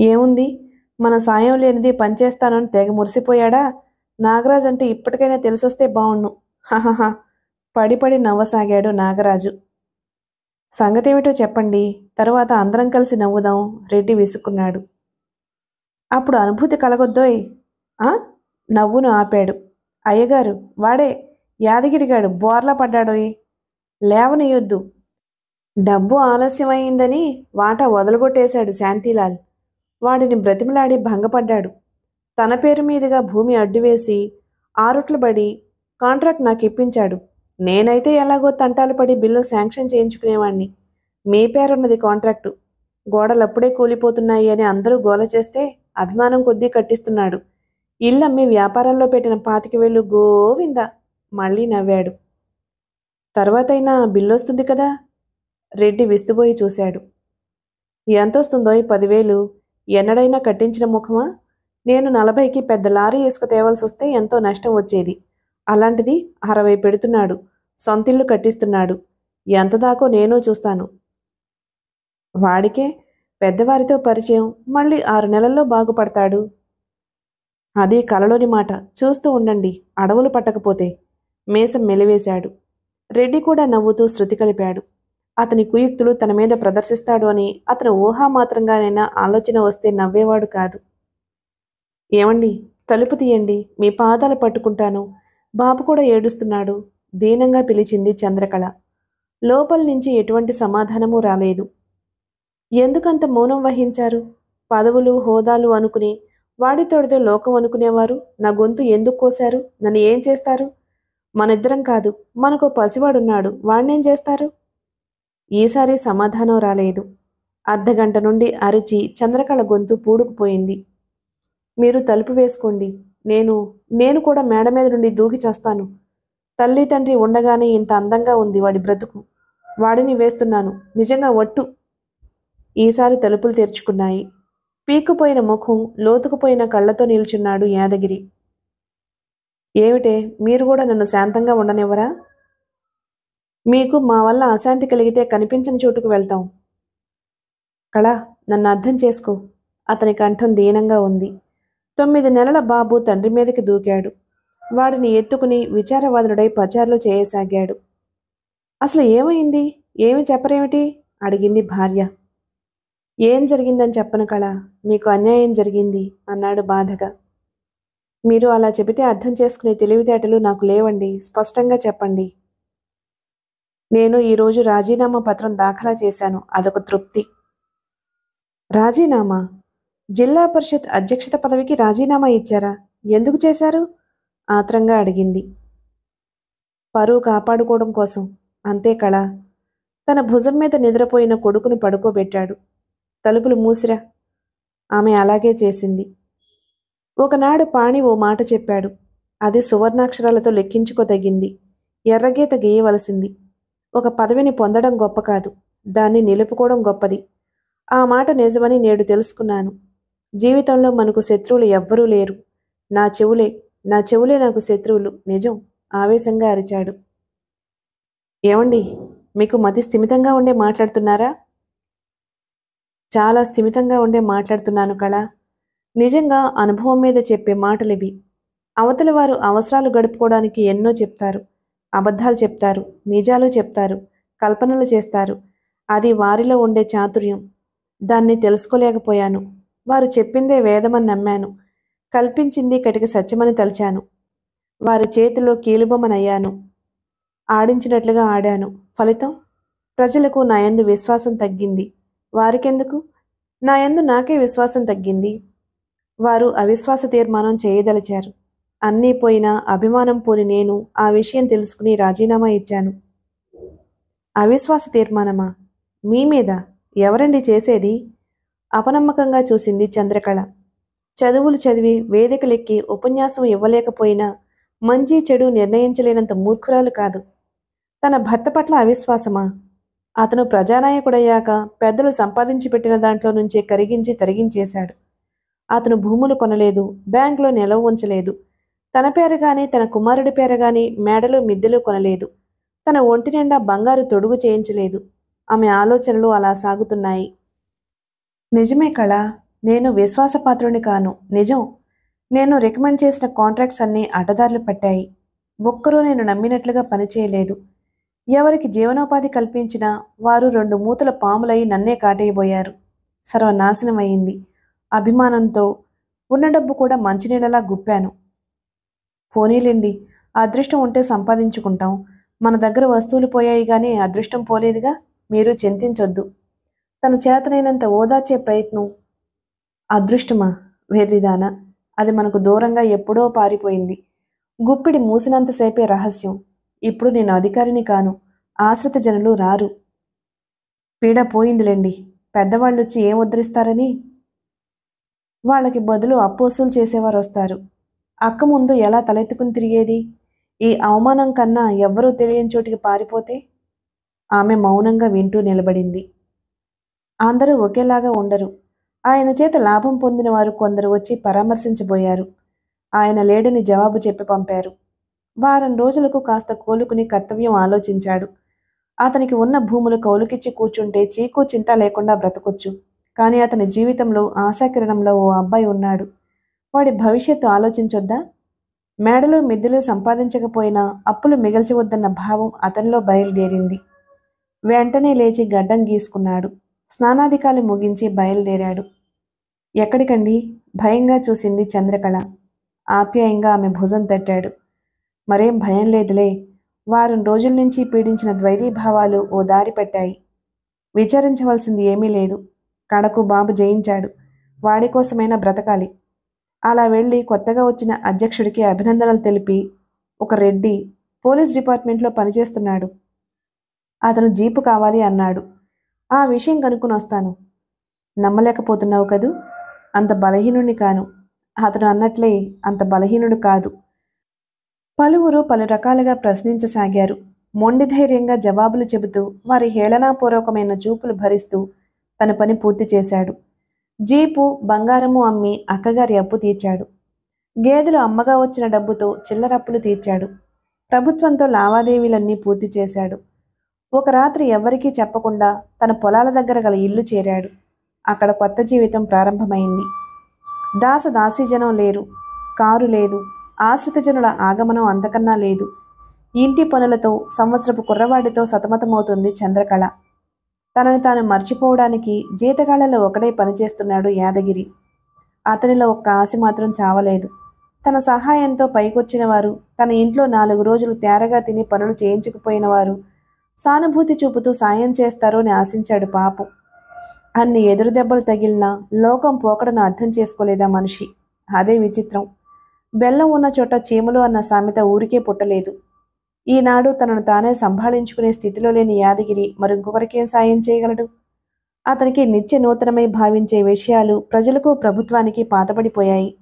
ఏముంది? మన సాయం లేనిది పనిచేస్తానని తెగ మురిసిపోయాడా? నాగరాజు అంటే ఇప్పటికైనా తెలిసొస్తే బావుణ్ణు హహహా. పడి పడి నవ్వసాగాడు నాగరాజు. సంగతేమిటో చెప్పండి. తరువాత అందరం కలిసి నవ్వుదాం రెడ్డి విసుక్కున్నాడు. అప్పుడు అనుభూతి కలగొద్దోయ్. ఆ? నవ్వును ఆపాడు. అయ్యగారు వాడే యాదగిరిగాడు బోర్లా పడ్డాడోయ్. లేవనియొద్దు. డబ్బు ఆలస్యమైందని వాటా వదలగొట్టేశాడు శాంతిలాల్. వాడిని బ్రతిమలాడి భంగపడ్డాడు. తన పేరు మీదుగా భూమి అడ్డువేసి ఆరుట్లు పడి కాంట్రాక్ట్ నాకు ఇప్పించాడు నేనైతే ఎలాగో తంటాలు పడి బిల్లు శాంక్షన్ చేయించుకునేవాణ్ణి. మీ పేరున్నది కాంట్రాక్టు. గోడలప్పుడే కూలిపోతున్నాయి అని అందరూ గోల చేస్తే అభిమానం కొద్దీ కట్టిస్తున్నాడు. ఇల్లమ్మి వ్యాపారంలో పెట్టిన పాతిక వెళ్ళు గోవింద. మళ్ళీ నవ్వాడు. తర్వాతైనా బిల్లొస్తుంది కదా? రెడ్డి విస్తుపోయి చూశాడు. ఎంతొస్తుందో ఈ పదివేలు ఎన్నడైనా కట్టించిన ముఖమా? నేను నలభైకి పెద్ద లారీ వేసుకు తేవాల్సి వస్తే ఎంతో నష్టం వచ్చేది. అలాంటిది అరవై పెడుతున్నాడు. సొంతిల్లు కట్టిస్తున్నాడు. ఎంత దాకో నేను చూస్తాను. వాడికే పెద్దవారితో పరిచయం మళ్ళీ ఆరు నెలల్లో బాగుపడతాడు. అది కలలోని మాట. చూస్తూ ఉండండి. అడవులు పట్టకపోతే. మేసం మెలివేశాడు. రెడ్డి కూడా నవ్వుతూ శృతి కలిపాడు. అతని కుయుక్తులు తన మీద ప్రదర్శిస్తాడు అని అతను ఊహామాత్రంగానైనా ఆలోచన వస్తే నవ్వేవాడు కాదు. ఏమండి? తలుపు తీయండి. మీ పాదాలు పట్టుకుంటాను. బాబు కూడా ఏడుస్తున్నాడు. దీనంగా పిలిచింది చంద్రకళ. లోపల నుంచి ఎటువంటి సమాధానమూ రాలేదు. ఎందుకంత మౌనం వహించారు? పదవులు హోదాలు అనుకుని వాడితోడితో లోకం అనుకునేవారు? నా గొంతు ఎందుకు కోశారు? నన్ను ఏం చేస్తారు? మనిద్దరం కాదు. మనకు పసివాడున్నాడు. వాణ్ణేం చేస్తారు? ఈసారి సమాధానం రాలేదు. అర్ధగంట నుండి అరిచి చంద్రకళ గొంతు పూడుకుపోయింది. మీరు తలుపు వేసుకోండి. నేను నేను కూడా మేడ మీద నుండి దూకి చేస్తాను. తల్లి తండ్రి ఉండగానే ఇంత అందంగా ఉంది వాడి బ్రతుకు. వాడిని వేస్తున్నాను. నిజంగా ఒట్టు. ఈసారి తలుపులు తెరుచుకున్నాయి. పీక్కుపోయిన ముఖం లోతుకుపోయిన కళ్ళతో నిల్చున్నాడు యాదగిరి. ఏమిటే? మీరు కూడా నన్ను శాంతంగా ఉండనివ్వరా? మీకు మా వల్ల అశాంతి కలిగితే కనిపించని చోటుకు వెళ్తాం. కళ నన్ను అర్థం చేసుకో. అతని కంఠం దీనంగా ఉంది. తొమ్మిది నెలల బాబు తండ్రి మీదకి దూకాడు. వాడిని ఎత్తుకుని విచారవాదుడై పచారులు చేయసాగాడు. అసలు ఏమైంది? ఏమి చెప్పరేమిటి? అడిగింది భార్య. ఏం జరిగిందని చెప్పను కళ. మీకు అన్యాయం జరిగింది అన్నాడు బాధగా. మీరు అలా చెబితే అర్థం చేసుకునే తెలివితేటలు నాకు లేవండి. స్పష్టంగా చెప్పండి. నేను ఈరోజు రాజీనామా పత్రం దాఖలా చేశాను. అదొక తృప్తి. రాజీనామా? జిల్లా పరిషత్ అధ్యక్షత పదవికి రాజీనామా ఇచ్చారా? ఎందుకు చేశారు? ఆత్రంగా అడిగింది. పరువు కాపాడుకోవడం కోసం. అంతే కళ తన భుజం మీద నిద్రపోయిన కొడుకును పడుకోబెట్టాడు. తలుపులు మూసిరా. ఆమె అలాగే చేసింది. ఒకనాడు పాణి ఓ మాట చెప్పాడు. అది సువర్ణాక్షరాలతో లెక్కించుకోదగింది. ఎర్రగీత గీయవలసింది. ఒక పదవిని పొందడం గొప్ప కాదు. దాన్ని నిలుపుకోవడం గొప్పది. ఆ మాట నిజమని నేడు తెలుసుకున్నాను. జీవితంలో మనకు శత్రువులు ఎవ్వరూ లేరు. నా చెవులే నా చెవులే నాకు శత్రువులు. నిజం ఆవేశంగా అరిచాడు. ఏమండి మీకు మతి స్థిమితంగా ఉండే మాట్లాడుతున్నారా? చాలా స్థిమితంగా ఉండే మాట్లాడుతున్నాను కళ. నిజంగా అనుభవం మీద చెప్పే మాటలివి. అవతలి వారు అవసరాలు గడుపుకోవడానికి ఎన్నో చెప్తారు. అబద్ధాలు చెప్తారు. నిజాలు చెప్తారు. కల్పనలు చేస్తారు. అది వారిలో ఉండే చాతుర్యం. దాన్ని తెలుసుకోలేకపోయాను. వారు చెప్పిందే వేదమని నమ్మాను. కల్పించింది కటిక సత్యమని తలిచాను. వారి చేతిలో కీలుబొమ్మనయ్యాను. ఆడించినట్లుగా ఆడాను. ఫలితం? ప్రజలకు నా యందు విశ్వాసం తగ్గింది. వారికెందుకు? నా యందు నాకే విశ్వాసం తగ్గింది. వారు అవిశ్వాస తీర్మానం చేయదలిచారు. అన్నీ పోయినా అభిమానం పోని నేను ఆ విషయం తెలుసుకుని రాజీనామా ఇచ్చాను. అవిశ్వాస తీర్మానమా? మీ మీద ఎవరండి చేసేది? అపనమ్మకంగా చూసింది చంద్రకళ. చదువులు చదివి వేదికలెక్కి ఉపన్యాసం ఇవ్వలేకపోయినా మంచి చెడు నిర్ణయించలేనంత మూర్ఖురాలు కాదు. తన భర్త పట్ల అవిశ్వాసమా? అతను ప్రజానాయకుడయ్యాక పెద్దలు సంపాదించి పెట్టిన దాంట్లో నుంచే కరిగించి తరిగించేశాడు. అతను భూములు కొనలేదు బ్యాంకులో నిలవ ఉంచలేదు. తన పేరు కానీ తన కుమారుడి పేరు కానీ మేడలు మిద్దెలు కొనలేదు. తన ఒంటి నిండా బంగారు తొడుగు చేయించలేదు. ఆమె ఆలోచనలు అలా సాగుతున్నాయి. నిజమే కళ నేను విశ్వాసపాత్రుని కాను. నిజం నేను రికమెండ్ చేసిన కాంట్రాక్ట్స్ అన్నీ అడ్డదారులు పట్టాయి. ఒక్కరూ నేను నమ్మినట్లుగా పనిచేయలేదు. ఎవరికి జీవనోపాధి కల్పించినా వారు రెండు మూతల పాములై నన్నే కాటేయబోయారు. సర్వనాశనం అయింది అభిమానంతో ఉన్న డబ్బు కూడా మంచినీళ్ళలా గుప్పాను. పోనీలేండి అదృష్టం ఉంటే సంపాదించుకుంటాం. మన దగ్గర వస్తువులు పోయాయి కానీ అదృష్టం పోలేదుగా మీరు చింతించొద్దు. తన చేతనైనంత ఓదార్చే ప్రయత్నం అదృష్టమా? వెర్రిదానా అది మనకు దూరంగా ఎప్పుడో పారిపోయింది. గుప్పిడి మూసినంతసేపే రహస్యం. ఇప్పుడు నేను అధికారిని కాను ఆశ్రిత జనులు రారు. పీడ పోయిందిలేండి పెద్దవాళ్ళు వచ్చి ఏం ఉద్ధరిస్తారని వాళ్ళకి బదులు అప్పు వసూలు చేసేవారు వస్తారు అక్క ముందు ఎలా తలెత్తుకుని తిరిగేది? ఈ అవమానం కన్నా ఎవ్వరూ తెలియని చోటికి పారిపోతే? ఆమె మౌనంగా వింటూ నిలబడింది. అందరూ ఒకేలాగా ఉండరు. ఆయన చేత లాభం పొందిన వారు కొందరు వచ్చి పరామర్శించబోయారు. ఆయన లేడని జవాబు చెప్పి పంపారు. వారం రోజులకు కాస్త కోలుకుని కర్తవ్యం ఆలోచించాడు. అతనికి ఉన్న భూములు కౌలుకిచ్చి కూర్చుంటే చీకు చింత లేకుండా బ్రతకొచ్చు. కానీ అతని జీవితంలో ఆశాకిరణంలో ఓ అబ్బాయి ఉన్నాడు. వాడి భవిష్యత్తు ఆలోచించొద్దా? మేడలు మిద్దెలు సంపాదించకపోయినా అప్పులు మిగల్చవద్దన్న భావం అతనిలో బయలుదేరింది. వెంటనే లేచి గడ్డం గీసుకున్నాడు. స్నానాధికాలు ముగించి బయలుదేరాడు. ఎక్కడికండి? భయంగా చూసింది చంద్రకళ. ఆప్యాయంగా ఆమె భుజం తట్టాడు. మరేం భయం లేదులే. వారం రోజుల నుంచి పీడించిన ద్వైతీభావాలు ఓ దారి పెట్టాయి. విచారించవలసింది ఏమీ లేదు. కడకు బాబు జయించాడు. వాడి కోసమైనా బ్రతకాలి. అలా వెళ్ళి కొత్తగా వచ్చిన అధ్యక్షుడికి అభినందనలు తెలిపి ఒక రెడ్డి పోలీస్ డిపార్ట్మెంట్లో పనిచేస్తున్నాడు. అతను జీపు కావాలి అన్నాడు. ఆ విషయం కనుక్కుని వస్తాను. నమ్మలేకపోతున్నావు కదూ? అంత బలహీనుని కాను. అతను అన్నట్లే అంత బలహీనుడు కాదు. పలువురు పలు రకాలుగా ప్రశ్నించసాగారు. మొండి ధైర్యంగా జవాబులు చెబుతూ వారి హేళనాపూర్వకమైన చూపులు భరిస్తూ తన పని పూర్తి చేశాడు. జీపు బంగారము అమ్మి అక్కగారి అప్పు తీర్చాడు. గేదెలు అమ్మగా వచ్చిన డబ్బుతో చిల్లరప్పులు తీర్చాడు. ప్రభుత్వంతో లావాదేవీలన్నీ పూర్తి చేశాడు. ఒక రాత్రి ఎవ్వరికీ చెప్పకుండా తన పొలాల దగ్గర గల ఇల్లు చేరాడు. అక్కడ కొత్త జీవితం ప్రారంభమైంది. దాస దాసీజనం లేరు. కారు లేదు. ఆశ్రితజనుల ఆగమనం అంతకన్నా లేదు. ఇంటి పనులతో సంవత్సరపు కుర్రవాడితో సతమతమవుతుంది చంద్రకళ. తనని తాను మర్చిపోవడానికి జీతగాళ్ళలో ఒకడే పనిచేస్తున్నాడు యాదగిరి. అతనిలో ఒక్క ఆశ మాత్రం చావలేదు. తన సహాయంతో పైకొచ్చిన వారు తన ఇంట్లో నాలుగు రోజులు తేరగా తిని పనులు చేయించకపోయిన వారు సానుభూతి చూపుతూ సాయం చేస్తారో అని ఆశించాడు పాపం. అన్ని ఎదురు దెబ్బలు తగిలినా లోకం పోకడను అర్థం చేసుకోలేదా మనిషి? అదే విచిత్రం. బెల్లం ఉన్న చోట చీమలు అన్న సామెత ఊరికే పుట్టలేదు. ఈనాడు తనను తానే సంభాళించుకునే స్థితిలో లేని యాదగిరి మరింకొకరికేం సాయం చేయగలడు? అతనికి నిత్య నూతనమై భావించే విషయాలు ప్రజలకు ప్రభుత్వానికి పాతబడిపోయాయి.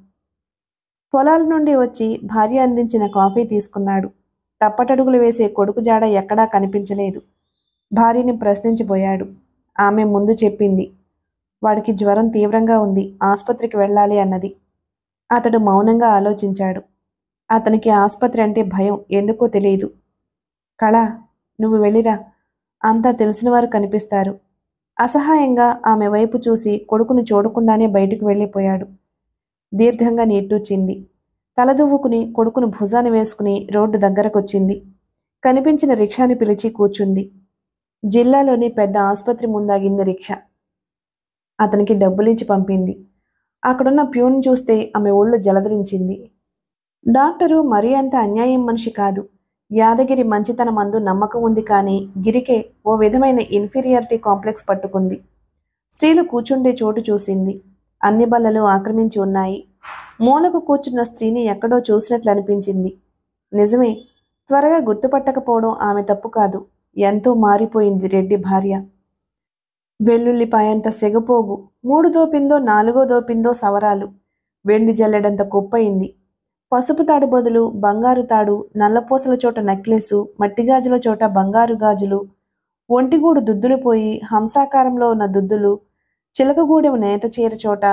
పొలాల నుండి వచ్చి భార్య అందించిన కాఫీ తీసుకున్నాడు. తప్పటడుగులు వేసే కొడుకు జాడ ఎక్కడా కనిపించలేదు. భార్యని ప్రశ్నించబోయాడు ఆమె ముందు చెప్పింది వాడికి జ్వరం తీవ్రంగా ఉంది ఆసుపత్రికి వెళ్ళాలి అన్నది. అతడు మౌనంగా ఆలోచించాడు. అతనికి ఆసుపత్రి అంటే భయం. ఎందుకో తెలియదు. కళ నువ్వు వెళ్ళిరా. అంతా తెలిసినవారు కనిపిస్తారు. అసహాయంగా ఆమె వైపు చూసి కొడుకును చూడకుండానే బయటకు వెళ్ళిపోయాడు. దీర్ఘంగా నీట్టూచింది తలదువ్వుకుని కొడుకును భుజాన వేసుకుని రోడ్డు దగ్గరకొచ్చింది. కనిపించిన రిక్షాని పిలిచి కూర్చుంది. జిల్లాలోని పెద్ద ఆసుపత్రి ముందాగింది రిక్షా. అతనికి డబ్బులిచ్చి పంపింది. అక్కడున్న ప్యూన్ చూస్తే ఆమె ఒళ్ళు జలధరించింది డాక్టరు మరీ అంత అన్యాయం మనిషి కాదు. యాదగిరి మంచితనం అందు నమ్మకం ఉంది కానీ గిరికే ఓ విధమైన ఇన్ఫీరియారిటీ కాంప్లెక్స్ పట్టుకుంది. స్త్రీలు కూర్చుండే చోటు చూసింది. అన్ని బల్లలు ఆక్రమించి ఉన్నాయి. మూలకు కూర్చున్న స్త్రీని ఎక్కడో చూసినట్లు అనిపించింది. నిజమే త్వరగా గుర్తుపట్టకపోవడం ఆమె తప్పు కాదు. ఎంతో మారిపోయింది రెడ్డి భార్య. వెల్లుల్లిపాయంత సెగపోగు మూడు దోపిందో నాలుగో దోపిందో సవరాలు. వెండి జల్లెడంత కుప్పయింది. పసుపు తాడు బదులు బంగారు తాడు నల్లపూసల చోట నెక్లెసు మట్టిగాజుల చోట బంగారు గాజులు ఒంటిగూడు దుద్దులు పోయి హంసాకారంలో ఉన్న దుద్దులు చిలకగూడెం నేత చీర చోట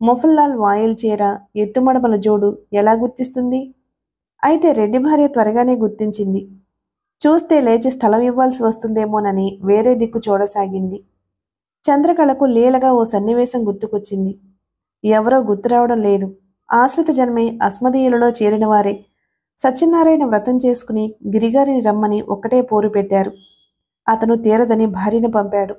మొఫుల్లాల్ వాయిల్ చీర ఎత్తుమడమల జోడు ఎలా గుర్తిస్తుంది? అయితే రెడ్డి భార్య త్వరగానే గుర్తించింది. చూస్తే లేచి స్థలం ఇవ్వాల్సి వస్తుందేమోనని వేరే దిక్కు చూడసాగింది. చంద్రకళకు లీలగా ఓ సన్నివేశం గుర్తుకొచ్చింది. ఎవరో గుర్తురావడం లేదు. ఆశ్రిత జన్మై అస్మదీయులలో చేరిన వారే సత్యనారాయణ వ్రతం చేసుకుని గిరిగారిని రమ్మని ఒక్కటే పోరు పెట్టారు. అతను తీరదని భార్యను పంపాడు.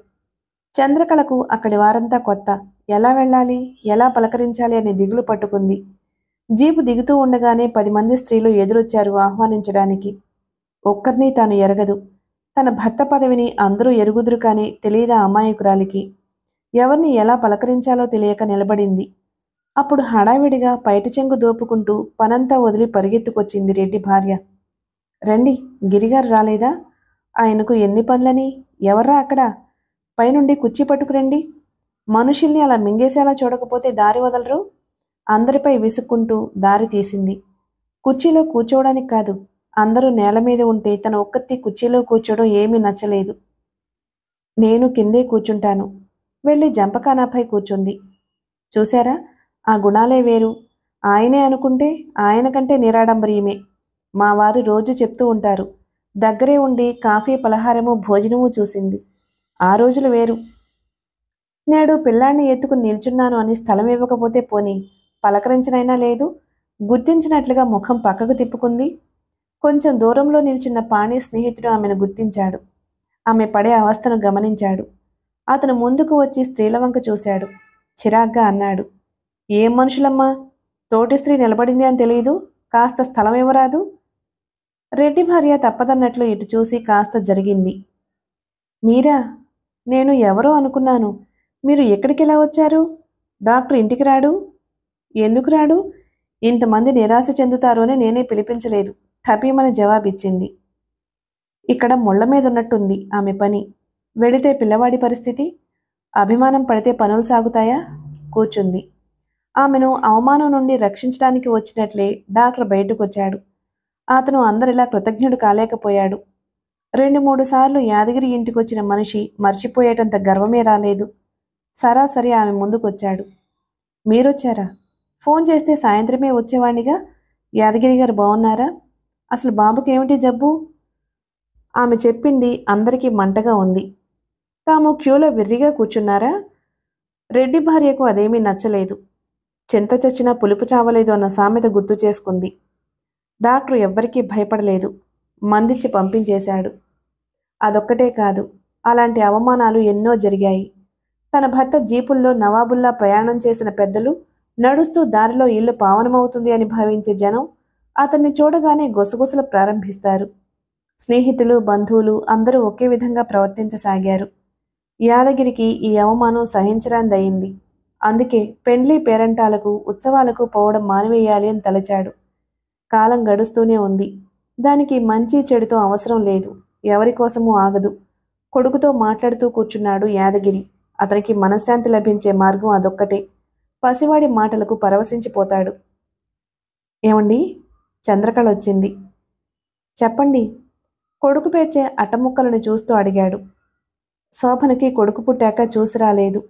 చంద్రకళకు అక్కడి వారంతా కొత్త. ఎలా వెళ్ళాలి? ఎలా పలకరించాలి అనే దిగులు పట్టుకుంది. జీపు దిగుతూ ఉండగానే పది మంది స్త్రీలు ఎదురొచ్చారు ఆహ్వానించడానికి. ఒక్కరిని తాను ఎరగదు. తన భర్త పదవిని అందరూ ఎరుగుదురు కానీ తెలియదా అమాయకురాలికి? ఎవరిని ఎలా పలకరించాలో తెలియక నిలబడింది. అప్పుడు హడావిడిగా పైటి చెంగు దోపుకుంటూ పనంతా వదిలి పరిగెత్తుకొచ్చింది రెడ్డి భార్య. రండి గిరిగారు రాలేదా? ఆయనకు ఎన్ని పనులని? ఎవర్రా అక్కడ? పైనుండి కుర్చీ పట్టుకురండి. మనుషుల్ని అలా మింగేసేలా చూడకపోతే దారి వదలరు? అందరిపై విసుక్కుంటూ దారి తీసింది. కుర్చీలో కూర్చోవడానికి కాదు అందరూ నేల మీద ఉంటే తన ఒక్కత్తి కుర్చీలో కూర్చోవడం ఏమీ నచ్చలేదు. నేను కిందే కూర్చుంటాను. వెళ్ళి జంపకానాపై కూర్చుంది. చూశారా? ఆ గుణాలే వేరు. ఆయనే అనుకుంటే ఆయన కంటే నిరాడంబరీయమే మా వారు రోజు చెప్తూ ఉంటారు. దగ్గరే ఉండి కాఫీ పలహారము భోజనము చూసింది. ఆ రోజులు వేరు. నేడు పిల్లాన్ని ఎత్తుకుని నిల్చున్నాను అని స్థలం ఇవ్వకపోతే పోని పలకరించనైనా లేదు? గుర్తించినట్లుగా ముఖం పక్కకు తిప్పుకుంది. కొంచెం దూరంలో నిల్చున్న పాణి స్నేహితుడు ఆమెను గుర్తించాడు. ఆమె పడే అవస్థను గమనించాడు. అతను ముందుకు వచ్చి స్త్రీల వంక చూశాడు. చిరాగ్గా అన్నాడు. ఏం మనుషులమ్మా? తోటి స్త్రీ నిలబడింది అని తెలియదు కాస్త స్థలం ఇవ్వరాదు? రెడ్డి భార్య తప్పదన్నట్లు ఇటు చూసి కాస్త జరిగింది. మీరా నేను ఎవరో అనుకున్నాను. మీరు ఎక్కడికి ఎలా వచ్చారు? డాక్టర్ ఇంటికి రాడు? ఎందుకు రాడు? ఇంతమంది నిరాశ చెందుతారు అని నేనే పిలిపించలేదు. టపీమని జవాబిచ్చింది. ఇక్కడ ముళ్ళ మీద ఉన్నట్టుంది ఆమె పని. వెళితే పిల్లవాడి పరిస్థితి? అభిమానం పడితే పనులు సాగుతాయా? కూర్చుంది. ఆమెను అవమానం నుండి రక్షించడానికి వచ్చినట్లే డాక్టర్ బయటకు వచ్చాడు అతను అందరిలా కృతజ్ఞుడు కాలేకపోయాడు. రెండు మూడు సార్లు యాదగిరి ఇంటికొచ్చిన మనిషి మర్చిపోయేటంత గర్వమే రాలేదు. సరాసరి ఆమె ముందుకొచ్చాడు. మీరొచ్చారా? ఫోన్ చేస్తే సాయంత్రమే వచ్చేవాణ్ణిగా? యాదగిరి గారు బాగున్నారా అసలు బాబుకి ఏమిటి జబ్బు? ఆమె చెప్పింది అందరికీ మంటగా ఉంది. తాము క్యూలో విర్రిగా కూర్చున్నారా? రెడ్డి భార్యకు అదేమీ నచ్చలేదు. చింత చచ్చినా పులుపు చావలేదు అన్న సామెత గుర్తు చేసుకుంది. డాక్టర్ ఎవ్వరికీ భయపడలేదు. మందిచ్చి పంపించేశాడు. అదొక్కటే కాదు అలాంటి అవమానాలు ఎన్నో జరిగాయి. తన భర్త జీపుల్లో నవాబుల్లా ప్రయాణం చేసిన పెద్దలు నడుస్తూ దారిలో ఇల్లు పావనమవుతుంది అని భావించే జనం అతన్ని చూడగానే గుసగుసలు ప్రారంభిస్తారు. స్నేహితులు బంధువులు అందరూ ఒకే విధంగా ప్రవర్తించసాగారు. యాదగిరికి ఈ అవమానం సహించరాందయింది అందుకే పెండ్లి పేరంటాలకు ఉత్సవాలకు పోవడం మానివేయాలి అని తలచాడు. కాలం గడుస్తూనే ఉంది. దానికి మంచి చెడుతో అవసరం లేదు. ఎవరి కోసమూ ఆగదు. కొడుకుతో మాట్లాడుతూ కూర్చున్నాడు యాదగిరి. అతనికి మనశ్శాంతి లభించే మార్గం అదొక్కటే. పసివాడి మాటలకు పరవశించిపోతాడు. ఏమండి? చంద్రకళ వచ్చింది చెప్పండి. కొడుకు పేర్చే అట్టముక్కలను చూస్తూ అడిగాడు. శోభనకి కొడుకు పుట్టాక చూసి రాలేదు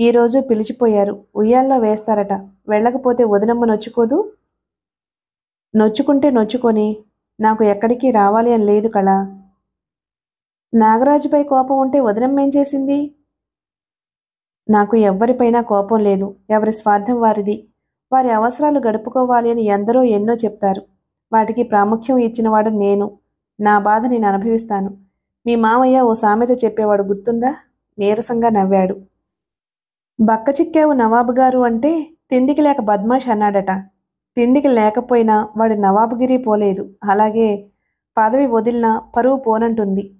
ఈరోజు పిలిచిపోయారు. ఉయ్యాల్లో వేస్తారట. వెళ్ళకపోతే వదినమ్మ నొచ్చుకోదు? నొచ్చుకుంటే నొచ్చుకొని నాకు ఎక్కడికి రావాలి అని లేదు కళ. నాగరాజుపై కోపం ఉంటే వదినమ్మ ఏం చేసింది? నాకు ఎవ్వరిపైనా కోపం లేదు. ఎవరి స్వార్థం వారిది. వారి అవసరాలు గడుపుకోవాలి అని ఎందరో ఎన్నో చెప్తారు. వాటికి ప్రాముఖ్యం ఇచ్చినవాడు నేను. నా బాధ నేను అనుభవిస్తాను. మీ మామయ్య ఓ సామెత చెప్పేవాడు గుర్తుందా? నీరసంగా నవ్వాడు. బక్క చిక్కావు నవాబు గారు అంటే తిండికి లేక బద్మాష్ అన్నాడట. తిండికి లేకపోయినా వాడి నవాబుగిరి పోలేదు. అలాగే పదవి వదిలినా పరువు పోనంటుంది.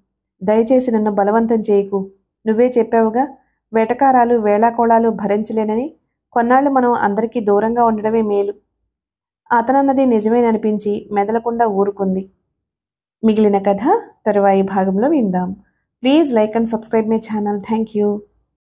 దయచేసి నన్ను బలవంతం చేయకు. నువ్వే చెప్పావుగా వేటకారాలు వేళాకోళాలు భరించలేనని కొన్నాళ్ళు మనం అందరికీ దూరంగా ఉండడమే మేలు. అతనన్నది నిజమేననిపించి మెదలకుండా ఊరుకుంది. మిగిలిన కథ తరువాయి భాగంలో విందాం. Please like and subscribe my channel. Thank you.